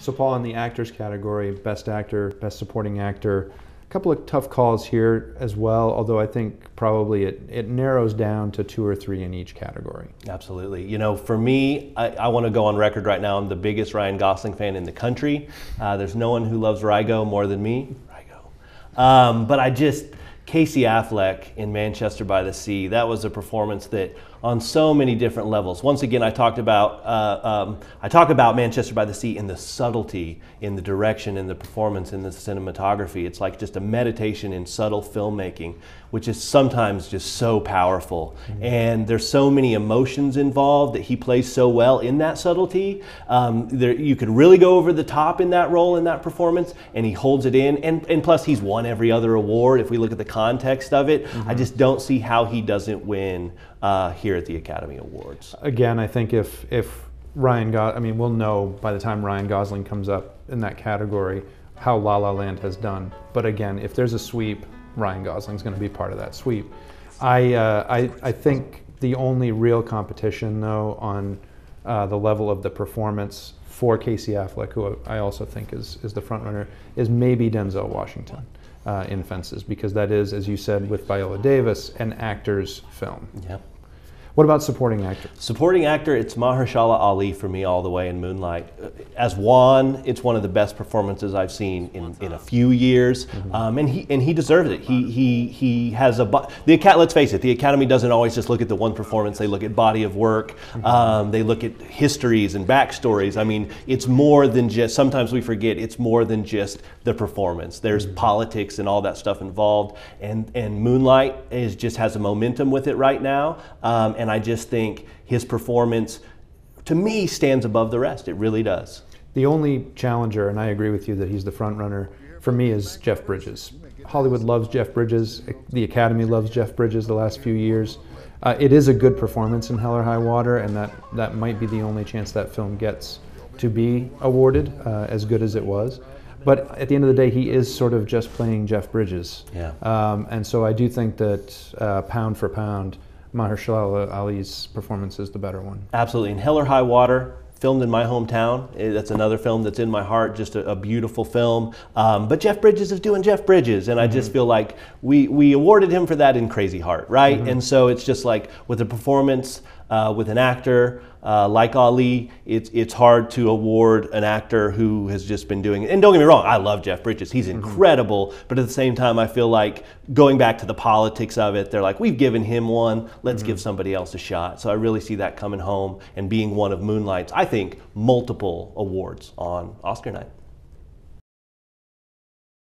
So, Paul, in the actors category, best actor, best supporting actor, a couple of tough calls here as well, although I think probably it, it narrows down to two or three in each category. Absolutely. You know, for me, I, I want to go on record right now. I'm the biggest Ryan Gosling fan in the country. Uh, there's no one who loves Rigo more than me. Rygo. Um, but I just, Casey Affleck in Manchester by the Sea, that was a performance that on so many different levels. Once again, I talked about uh, um, I talk about Manchester by the Sea in the subtlety, in the direction, in the performance, in the cinematography. It's like just a meditation in subtle filmmaking, which is sometimes just so powerful. Mm-hmm. And there's so many emotions involved that he plays so well in that subtlety. Um, there, you could really go over the top in that role in that performance, and he holds it in. And, and plus, he's won every other award. If we look at the context of it, mm-hmm. I just don't see how he doesn't win uh, here at the Academy Awards. Again, I think if if Ryan got, I mean, we'll know by the time Ryan Gosling comes up in that category how La La Land has done. But again, if there's a sweep, Ryan Gosling's going to be part of that sweep. I uh, I I think the only real competition though on uh, the level of the performance for Casey Affleck, who I also think is is the front runner, is maybe Denzel Washington uh, in Fences because that is, as you said, with Viola Davis, an actor's film. Yep. What about supporting actor? Supporting actor, it's Mahershala Ali for me all the way in Moonlight. As Juan, it's one of the best performances I've seen in, in a few years, mm-hmm. um, and he and he deserves it. He he he has a the let's face it, the Academy doesn't always just look at the one performance. They look at body of work. Mm-hmm. Um, they look at histories and backstories. I mean, it's more than just. Sometimes we forget it's more than just the performance. There's mm-hmm. politics and all that stuff involved, and and Moonlight is just has a momentum with it right now. Um, and I just think his performance, to me, stands above the rest. It really does. The only challenger, and I agree with you that he's the front runner, for me is Jeff Bridges. Hollywood loves Jeff Bridges. The Academy loves Jeff Bridges the last few years. Uh, it is a good performance in Hell or High Water, and that, that might be the only chance that film gets to be awarded, uh, as good as it was. But at the end of the day, he is sort of just playing Jeff Bridges. Yeah. Um, and so I do think that uh, pound for pound, Mahershala Ali's performance is the better one. Absolutely. In Hell or High Water, filmed in my hometown. Eh, that's another film that's in my heart, just a, a beautiful film. Um, but Jeff Bridges is doing Jeff Bridges, and mm-hmm. I just mm-hmm. feel like we, we awarded him for that in Crazy Heart, right? Mm-hmm. And so it's just like with a performance, uh, with an actor uh, like Ali, it's, it's hard to award an actor who has just been doing it. And don't get me wrong, I love Jeff Bridges. He's mm-hmm. incredible. Mm-hmm. But at the same time, I feel like going back to the politics of it, they're like, we've given him one, let's mm-hmm. give somebody else a shot. So I really see that coming home and being one of Moonlight's, I think, multiple awards on Oscar night.